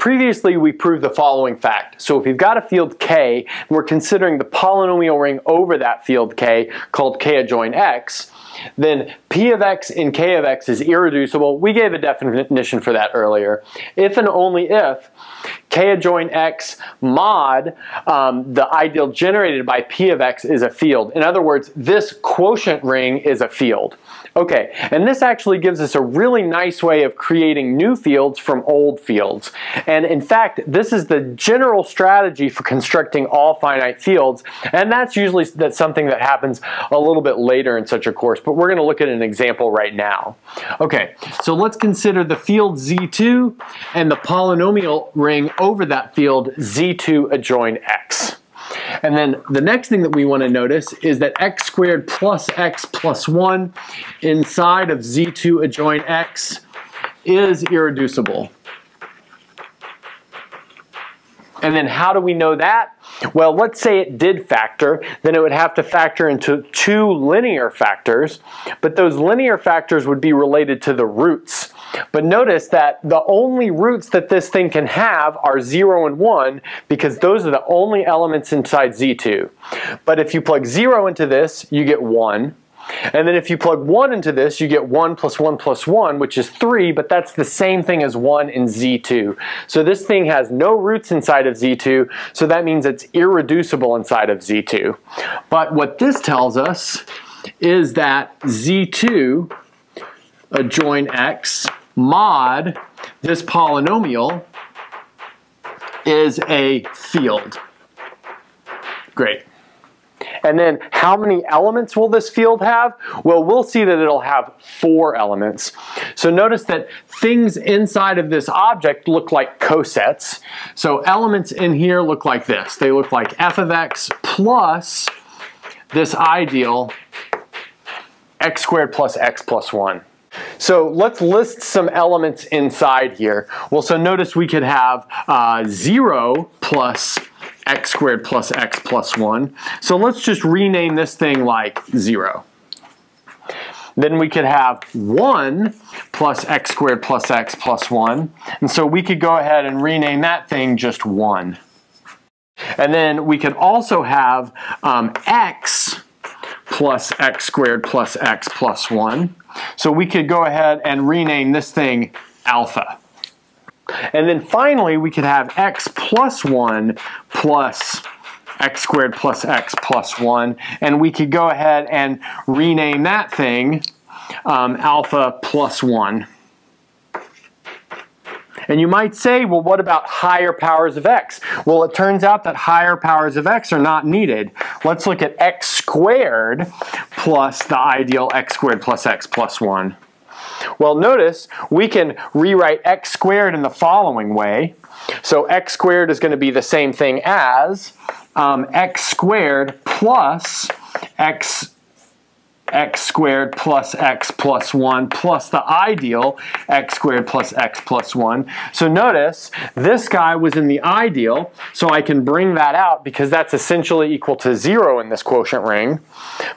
Previously, we proved the following fact. So if you've got a field K, and we're considering the polynomial ring over that field K, called K adjoin X, then P of X in K of X is irreducible. We gave a definition for that earlier. If and only if K adjoin X mod, um, the ideal generated by P of X is a field. In other words, this quotient ring is a field. Okay, and this actually gives us a really nice way of creating new fields from old fields. And in fact, this is the general strategy for constructing all finite fields, and that's usually that's something that happens a little bit later in such a course, but we're going to look at an example right now. Okay, so let's consider the field Z2 and the polynomial ring over that field Z2 adjoin X. And then the next thing that we want to notice is that x squared plus x plus 1 inside of z2 adjoin x is irreducible. And then how do we know that? Well, let's say it did factor, then it would have to factor into two linear factors, but those linear factors would be related to the roots. But notice that the only roots that this thing can have are 0 and 1 because those are the only elements inside Z2. But if you plug 0 into this, you get 1. And then if you plug 1 into this, you get 1 plus 1 plus 1, which is 3, but that's the same thing as 1 in Z2. So this thing has no roots inside of Z2, so that means it's irreducible inside of Z2. But what this tells us is that Z2 adjoin X mod this polynomial is a field. Great. And then how many elements will this field have? Well, we'll see that it'll have four elements. So notice that things inside of this object look like cosets. So elements in here look like this. They look like f of x plus this ideal x squared plus x plus 1. So let's list some elements inside here. Well, so notice we could have uh, 0 plus x squared plus x plus 1. So let's just rename this thing like 0. Then we could have 1 plus x squared plus x plus 1. And so we could go ahead and rename that thing just 1. And then we could also have um, x plus x squared plus x plus 1. So we could go ahead and rename this thing alpha. And then finally, we could have x plus 1 plus x squared plus x plus 1. And we could go ahead and rename that thing um, alpha plus 1. And you might say, well, what about higher powers of x? Well, it turns out that higher powers of x are not needed. Let's look at x squared plus the ideal x squared plus x plus 1. Well, notice we can rewrite x squared in the following way. So x squared is going to be the same thing as um, x squared plus x x squared plus x plus 1 plus the ideal x squared plus x plus 1. So notice this guy was in the ideal, so I can bring that out because that's essentially equal to 0 in this quotient ring.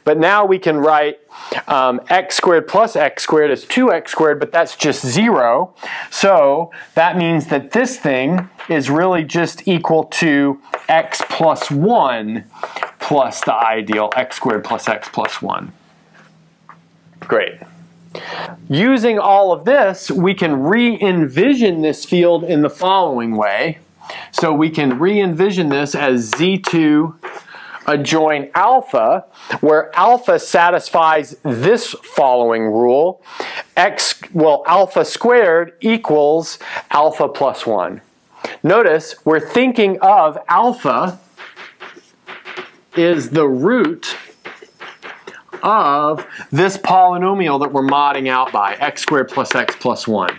But now we can write um, x squared plus x squared is 2x squared, but that's just 0. So that means that this thing is really just equal to x plus 1 plus the ideal x squared plus x plus 1. Great. Using all of this, we can re-envision this field in the following way. So we can re-envision this as Z2 adjoin alpha, where alpha satisfies this following rule. X, well, alpha squared equals alpha plus 1. Notice we're thinking of alpha is the root of this polynomial that we're modding out by, x squared plus x plus 1.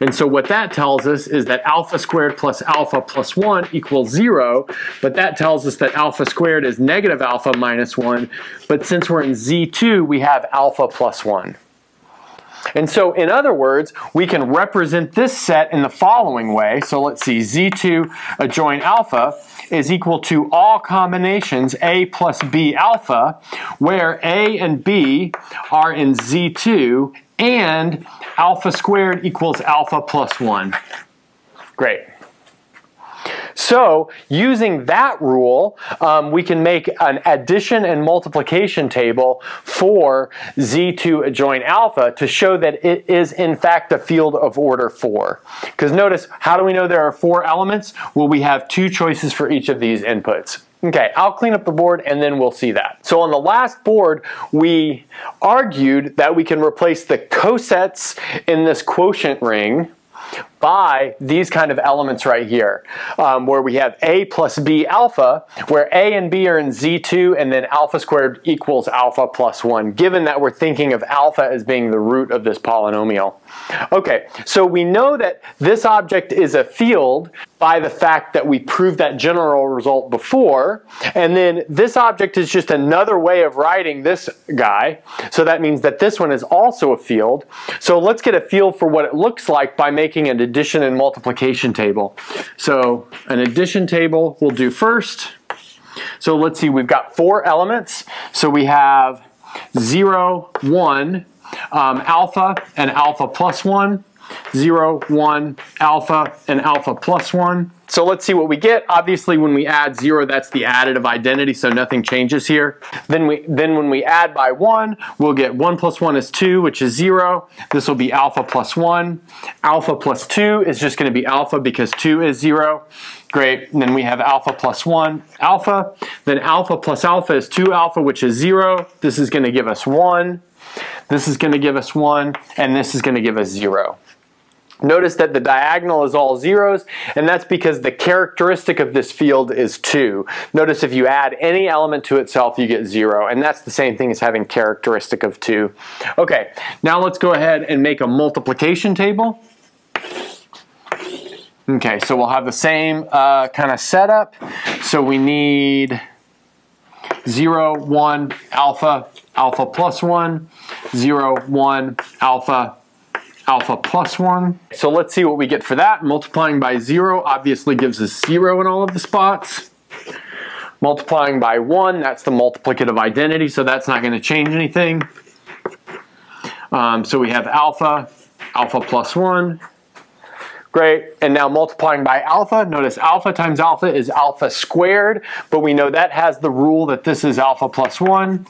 And so what that tells us is that alpha squared plus alpha plus 1 equals 0, but that tells us that alpha squared is negative alpha minus 1, but since we're in Z2, we have alpha plus 1. And so in other words, we can represent this set in the following way. So let's see, Z2 adjoin alpha is equal to all combinations A plus B alpha, where A and B are in Z2, and alpha squared equals alpha plus 1. Great. So using that rule, um, we can make an addition and multiplication table for Z2 adjoin alpha to show that it is in fact a field of order 4. Because notice, how do we know there are four elements? Well, we have two choices for each of these inputs. Okay, I'll clean up the board and then we'll see that. So on the last board, we argued that we can replace the cosets in this quotient ring by these kind of elements right here, um, where we have a plus b alpha, where a and b are in z2, and then alpha squared equals alpha plus 1, given that we're thinking of alpha as being the root of this polynomial. Okay, so we know that this object is a field by the fact that we proved that general result before, and then this object is just another way of writing this guy, so that means that this one is also a field. So let's get a feel for what it looks like by making an addition and multiplication table. So an addition table we'll do first. So let's see, we've got four elements. So we have 0, 1, um, alpha and alpha plus 1, 0, 1, alpha and alpha plus 1. So let's see what we get. Obviously, when we add 0, that's the additive identity, so nothing changes here. Then, we, then when we add by 1, we'll get 1 plus 1 is 2, which is 0. This will be alpha plus 1. Alpha plus 2 is just going to be alpha because 2 is 0. Great. And then we have alpha plus 1 alpha. Then alpha plus alpha is 2 alpha, which is 0. This is going to give us 1. This is going to give us 1. And this is going to give us 0. Notice that the diagonal is all zeros, and that's because the characteristic of this field is 2. Notice if you add any element to itself, you get 0, and that's the same thing as having characteristic of 2. Okay, now let's go ahead and make a multiplication table. Okay, so we'll have the same uh, kind of setup. So we need 0, 1, alpha, alpha plus 1, 0, 1, alpha, alpha plus 1. So let's see what we get for that. Multiplying by 0 obviously gives us 0 in all of the spots. Multiplying by 1, that's the multiplicative identity, so that's not going to change anything. Um, so we have alpha, alpha plus 1. Great, and now multiplying by alpha, notice alpha times alpha is alpha squared, but we know that has the rule that this is alpha plus 1.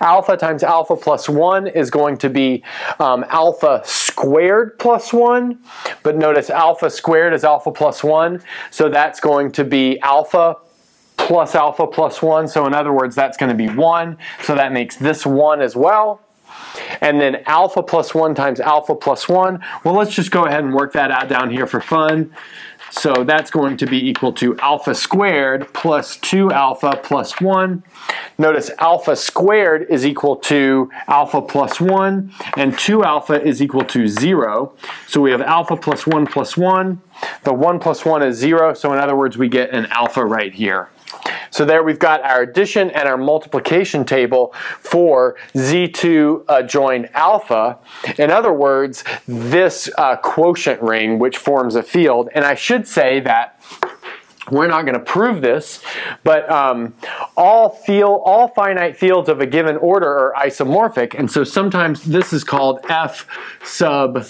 Alpha times alpha plus 1 is going to be um, alpha squared plus 1. But notice alpha squared is alpha plus 1. So that's going to be alpha plus alpha plus 1. So in other words, that's going to be 1. So that makes this 1 as well. And then alpha plus 1 times alpha plus 1. Well, let's just go ahead and work that out down here for fun. So that's going to be equal to alpha squared plus 2 alpha plus 1. Notice alpha squared is equal to alpha plus 1, and 2 alpha is equal to 0. So we have alpha plus 1 plus 1. The 1 plus 1 is 0, so in other words, we get an alpha right here. So there we've got our addition and our multiplication table for Z2 uh, join alpha. In other words, this uh, quotient ring which forms a field. And I should say that we're not going to prove this, but um, all field, all finite fields of a given order are isomorphic, and so sometimes this is called f sub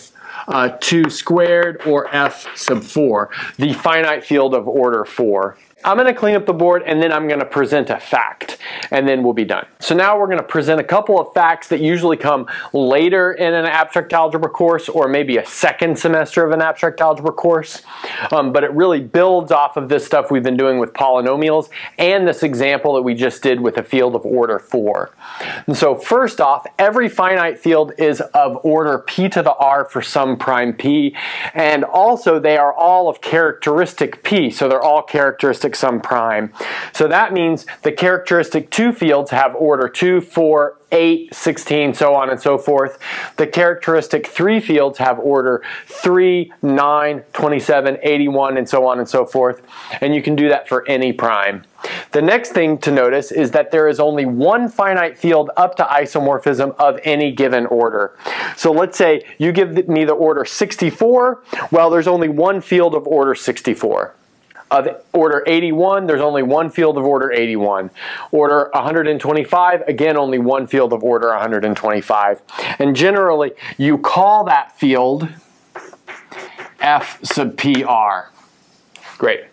uh, 2 squared or f sub 4, the finite field of order 4. I'm going to clean up the board and then I'm going to present a fact and then we'll be done. So now we're going to present a couple of facts that usually come later in an abstract algebra course or maybe a second semester of an abstract algebra course. Um, but it really builds off of this stuff we've been doing with polynomials and this example that we just did with a field of order 4. And so first off, every finite field is of order p to the r for some prime p and also they are all of characteristic p so they're all characteristic characteristic some prime. So that means the characteristic 2 fields have order 2, 4, 8, 16, so on and so forth. The characteristic 3 fields have order 3, 9, 27, 81, and so on and so forth. And you can do that for any prime. The next thing to notice is that there is only one finite field up to isomorphism of any given order. So let's say you give me the order 64, well there's only one field of order 64 of order 81, there's only one field of order 81. Order 125, again, only one field of order 125. And generally, you call that field F sub PR. Great.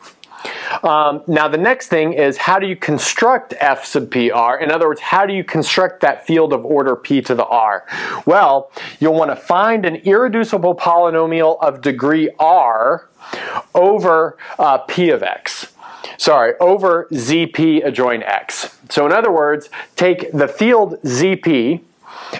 Um, now the next thing is how do you construct f sub p r? In other words, how do you construct that field of order p to the r? Well, you'll want to find an irreducible polynomial of degree r over uh, p of x sorry, over ZP adjoin X. So in other words, take the field ZP,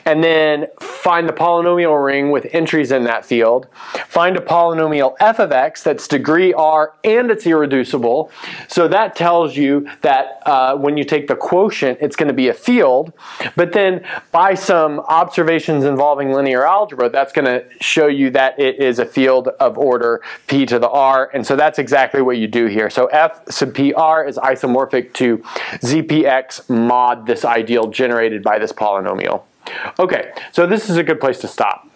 and then find the polynomial ring with entries in that field. Find a polynomial f of x that's degree r and it's irreducible. So that tells you that uh, when you take the quotient, it's going to be a field. But then by some observations involving linear algebra, that's going to show you that it is a field of order p to the r. And so that's exactly what you do here. So f sub pr is isomorphic to zpx mod this ideal generated by this polynomial. Okay, so this is a good place to stop.